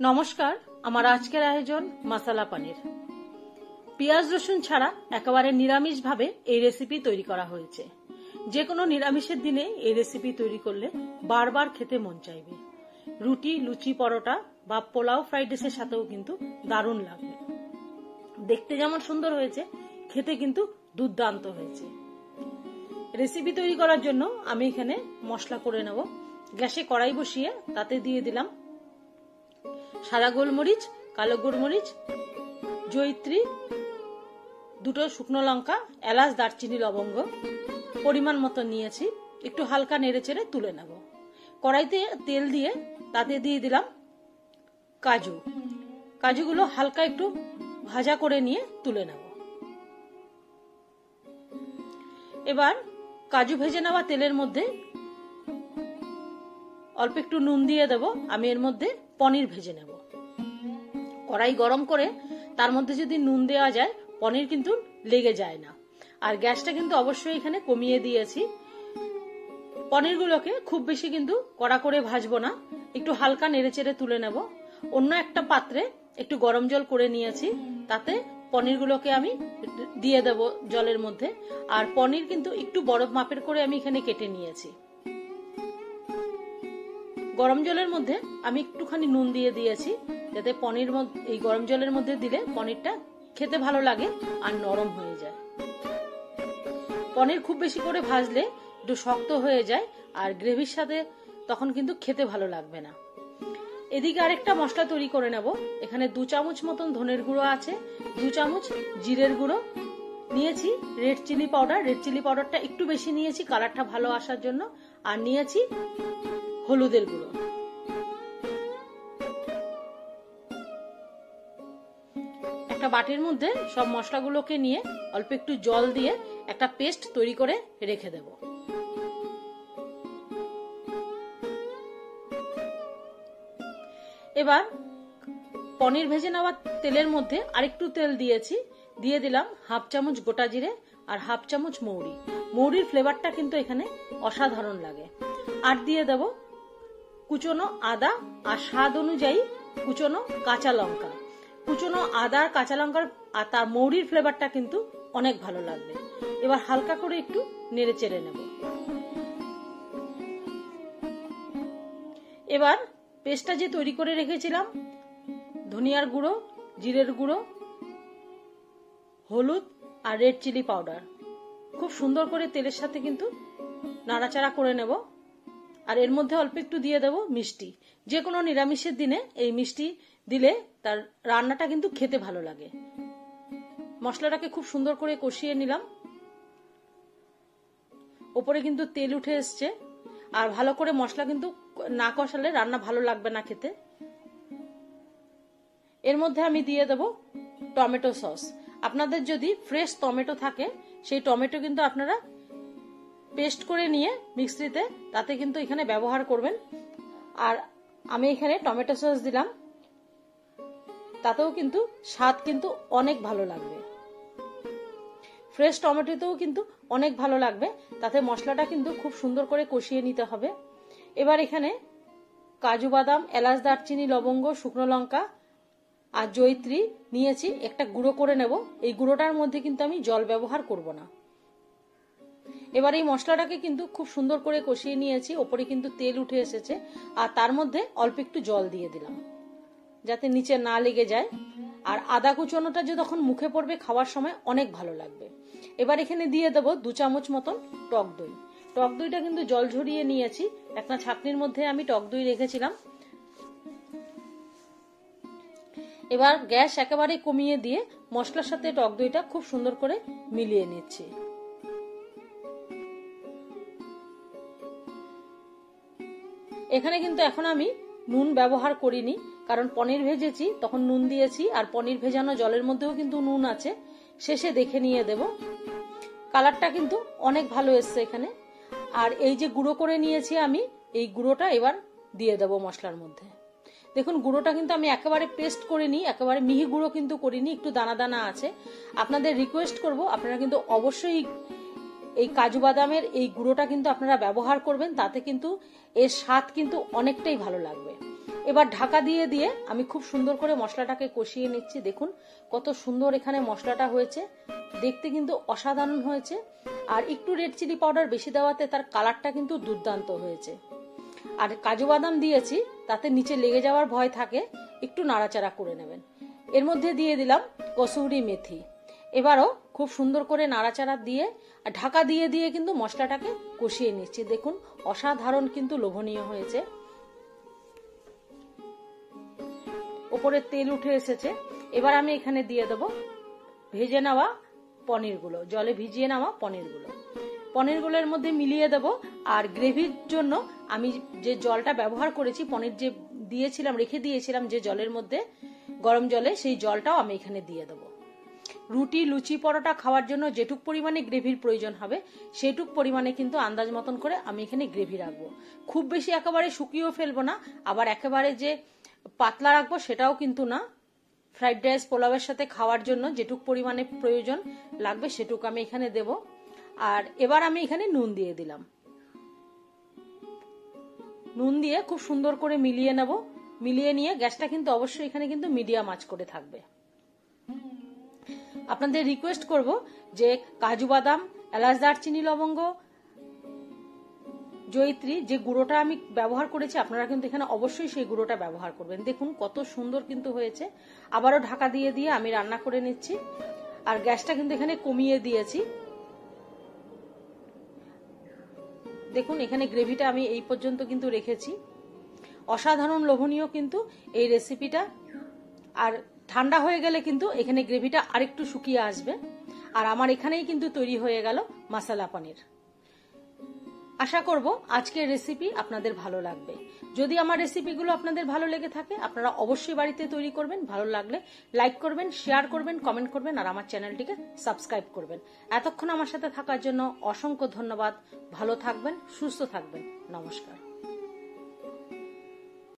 নমস্কার, আমার আজকের আয়োজন মাসালা পানির। পেঁয়াজ রসুন ছাড়া একেবারে নিরামিষভাবে এই রেসিপি তৈরি করা হয়েছে। যে কোনো নিরামিষের দিনে এই রেসিপি তৈরি করলে বারবার খেতে মন চাইবে। রুটি, লুচি, পরোটা বা পোলাও ফ্রাইড রাইসের সাথেও কিন্তু দারুণ লাগবে। দেখতে যেমন সুন্দর হয়েছে, খেতে কিন্তু দুর্দান্ত হয়েছে। রেসিপি তৈরি করার জন্য আমি এখানে মশলা করে নেব। গ্যাসে কড়াই বসিয়ে তাতে দিয়ে দিলাম সাদা গোলমরিচ, কালো গোলমরিচ জৈত্রী দুটো শুকনো লঙ্কা, এলাচ, দারচিনি, লবঙ্গ পরিমাণ মতো নিয়েছি। একটু হালকা নেড়ে চেড়ে তুলে নেব। কড়াইতে তেল দিয়ে তাতে দিয়ে দিলাম কাজু। কাজুগুলো হালকা একটু ভাজা করে নিয়ে তুলে নেব। এবার কাজু ভেজে নেওয়া তেলের মধ্যে অল্প একটু নুন দিয়ে দেব। আমি এর মধ্যে পনির ভেজে নেব। কড়াই গরম করে তার মধ্যে যদি নুন দেওয়া যায়, পনির কিন্তু লেগে যায় না। আর গ্যাসটা কিন্তু অবশ্যই এখানে কমিয়ে দিয়েছি। পনিরগুলোকে খুব বেশি কিন্তু কড়া করে ভাজবো না। একটু হালকা নেড়ে চেড়ে তুলে নেব। অন্য একটা পাত্রে একটু গরম জল করে নিয়েছি। তাতে পনিরগুলোকে আমি দিয়ে দেব জলের মধ্যে। আর পনির কিন্তু একটু বড় মাপের করে আমি এখানে কেটে নিয়েছি। গরম জলের মধ্যে আমি একটুখানি নুন দিয়ে দিয়েছি, যাতে পনির এই গরম জলের মধ্যে দিলে পনিরটা খেতে ভালো লাগে আর নরম হয়ে যায়। পনির খুব বেশি করে ভাজলে একটু শক্ত হয়ে যায় আর গ্রেভির সাথে তখন কিন্তু খেতে ভালো লাগবে না। এদিকে আরেকটা মশলা তৈরি করে নেব। এখানে দু চামচ মতন ধনের গুঁড়ো আছে, দু চামচ জিরের গুঁড়ো। নিয়েছি red chilli powder. Red chilli পাউডারটা একটু বেশি নিয়েছি, কালারটা ভালো আসার জন্য। আর নিয়েছি হলুদের গুঁড়ো। একটা বাটির মধ্যে সব মশলাগুলোকে নিয়ে অল্প একটু জল দিয়ে একটা পেস্ট তৈরি করে রেখে দেব। এবার পনির ভেজে নেওয়া তেলের মধ্যে আরেকটু তেল দিয়েছি। দিয়ে দিলাম হাফ চামচ গোটা জিরে আর হাফ চামচ মৌরি। মৌরির ফ্লেভারটা কিন্তু এখানে অসাধারণ লাগে। আর দিয়ে দেব কুচনো আদা আর স্বাদ অনুযায়ী কুচনো কাঁচা লঙ্কা। কুচনো আদা আর কাঁচা লঙ্কার আর তার মৌরির ফ্লেভারটা কিন্তু অনেক ভালো লাগবে। এবার হালকা করে একটু নেড়ে চেড়ে নেব। এবার পেস্টটা যে তৈরি করে রেখেছিলাম, ধনিয়ার গুঁড়ো, জিরের গুঁড়ো, হলুদ আর রেড চিলি পাউডার। খুব সুন্দর করে তেলের সাথে কিন্তু নাড়াচাড়া করে নেব। আর এর মধ্যে অল্প একটু দিয়ে দেব মিষ্টি। যে কোনো নিরামিষের দিনে এই মিষ্টি দিলে তার রান্নাটা কিন্তু খেতে ভালো লাগে। মশলাটাকে খুব সুন্দর করে কষিয়ে নিলাম। ওপরে কিন্তু তেল উঠে এসছে। আর ভালো করে মশলা কিন্তু না কষালে রান্না ভালো লাগবে না খেতে। এর মধ্যে আমি দিয়ে দেব টমেটো সস। আপনাদের যদি ফ্রেশ টমেটো থাকে, সেই টমেটো কিন্তু আপনারা পেস্ট করে নিয়ে মিক্সিতে, তাতে কিন্তু এখানে ব্যবহার করবেন। আর আমি এখানে টমেটো সস দিলাম। তাতেও কিন্তু স্বাদ কিন্তু অনেক ভালো লাগবে। ফ্রেশ টমেটোতেও কিন্তু অনেক ভালো লাগবে। তাতে মশলাটা কিন্তু খুব সুন্দর করে কষিয়ে নিতে হবে। এবার এখানে কাজু বাদাম, এলাচ, দারচিনি, লবঙ্গ, শুকনো লঙ্কা আর জৈত্রী নিয়েছি। একটা গুঁড়ো করে নেব। এই গুঁড়োটার মধ্যে কিন্তু আমি জল ব্যবহার করব না। এবার এই মশলাটাকে কিন্তু খুব সুন্দর করে কষিয়ে নিয়েছি। ওপরে কিন্তু তেল উঠে এসেছে। আর তার মধ্যে অল্প একটু জল দিয়ে দিলাম, যাতে নিচে না লেগে যায়। আর আদা কুচনোটা যে তখন মুখে পড়বে খাওয়ার সময় অনেক ভালো লাগবে। এবার এখানে দিয়ে দেবো দু চামচ মতন টক দই। টক দইটা কিন্তু জল ঝরিয়ে নিয়েছি। একটা ছাকনির মধ্যে আমি টক দই রেখেছিলাম। এবার গ্যাস একেবারে কমিয়ে দিয়ে মশলার সাথে টক দইটা খুব সুন্দর করে মিলিয়ে নিচ্ছি। এখানে কিন্তু এখন আমি নুন ব্যবহার করিনি, কারণ পনির ভেজেছি, তখন নুন দিয়েছি, আর পনির ভেজানো জলের মধ্যেও কিন্তু নুন আছে। শেষে দেখে নিয়ে দেব। কালারটা কিন্তু অনেক ভালো এসছে এখানে। আর এই যে গুঁড়ো করে নিয়েছি আমি, এই গুঁড়োটা এবার দিয়ে দেব মশলার মধ্যে। দেখুন, গুঁড়োটা কিন্তু আমি একেবারে পেস্ট করিনি একেবারে মিহি গুঁড়ো কিন্তু করিনি, একটু দানা দানা আছে। আপনাদের রিকোয়েস্ট করব, আপনারা কিন্তু অবশ্যই এই কাজু বাদামের এই গুঁড়োটা কিন্তু আপনারা ব্যবহার করবেন, তাতে কিন্তু এর স্বাদ কিন্তু অনেকটাই ভালো লাগবে। এবার ঢাকা দিয়ে দিয়ে আমি খুব সুন্দর করে মশলাটাকে কষিয়ে নিচ্ছি। দেখুন কত সুন্দর এখানে মশলাটা হয়েছে। দেখতে কিন্তু অসাধারণ হয়েছে। আর একটু রেড চিলি পাউডার বেশি দেওয়াতে তার কালারটা কিন্তু দুর্দান্ত হয়েছে। আর কাজু বাদাম দিয়েছি, তাতে নিচে লেগে যাওয়ার ভয় থাকে, একটু নাড়াচাড়া করে নেবেন। এর মধ্যে দিয়ে দিলাম কসুরি মেথি। এবারও খুব সুন্দর করে নাড়াচাড়া দিয়ে ঢাকা দিয়ে দিয়ে কিন্তু মশলাটাকে কষিয়ে নিচ্ছি। দেখুন, অসাধারণ কিন্তু লোভনীয় হয়েছে। ওপরে তেল উঠে এসেছে। এবার আমি এখানে দিয়ে দেবো ভেজে নেওয়া পনিরগুলো। জলে ভিজিয়ে নেওয়া পনিরগুলো। পনিরগুলোর মধ্যে মিলিয়ে দেব, আর গ্রেভির জন্য আমি যে জলটা ব্যবহার করেছি, পনির যে দিয়েছিলাম, রেখে দিয়েছিলাম যে জলের মধ্যে, গরম জলে, সেই জলটাও আমি এখানে দিয়ে দেবো। রুটি, লুচি, পরোটা খাওয়ার জন্য যেটুক পরিমাণে গ্রেভির প্রয়োজন হবে, সেটুক পরিমাণে কিন্তু আন্দাজ মতন করে আমি এখানে গ্রেভি রাখব। খুব বেশি একেবারে শুকিয়েও ফেলব না, আবার একেবারে যে পাতলা রাখব সেটাও কিন্তু না। ফ্রাইড রাইস পোলাওয়ের সাথে খাওয়ার জন্য যেটুক পরিমাণে প্রয়োজন লাগবে সেটুক আমি এখানে দেব। আর এবার আমি এখানে নুন দিয়ে দিলাম। নুন দিয়ে খুব সুন্দর করে মিলিয়ে নেব। মিলিয়ে নিয়ে গ্যাসটা কিন্তু অবশ্যই এখানে কিন্তু মিডিয়াম আঁচ করে থাকবে। আপনাদের রিকোয়েস্ট করব যে কাজু বাদাম, এলাচ দারচিনি লবঙ্গ, জয়িত্রী, যে গুঁড়োটা আমি ব্যবহার করেছি, আপনারা কিন্তু এখানে অবশ্যই সেই গুঁড়োটা ব্যবহার করবেন। দেখুন কত সুন্দর কিন্তু হয়েছে। আবারও ঢাকা দিয়ে দিয়ে আমি রান্না করে নিচ্ছি। আর গ্যাসটা কিন্তু এখানে কমিয়ে দিয়েছি। দেখুন, এখানে গ্রেভিটা আমি এই পর্যন্ত কিন্তু রেখেছি। অসাধারণ লোভনীয় কিন্তু এই রেসিপিটা আর ঠান্ডা হয়ে গেলে কিন্তু এখানে গ্রেভিটা আরেকটু শুকিয়ে আসবে। আর আমার এখানেই কিন্তু তৈরি হয়ে গেল মাসালা পনির। আশা করব আজকের রেসিপি আপনাদের ভালো লাগবে। যদি আমার রেসিপিগুলো আপনাদের ভালো লেগে থাকে, আপনারা অবশ্যই বাড়িতে তৈরি করবেন। ভালো লাগলে লাইক করবেন শেয়ার করবেন কমেন্ট করবেন, আর আমার চ্যানেলটিকে সাবস্ক্রাইব করবেন। এতক্ষণ আমার সাথে থাকার জন্য অসংখ্য ধন্যবাদ। ভালো থাকবেন, সুস্থ থাকবেন। নমস্কার।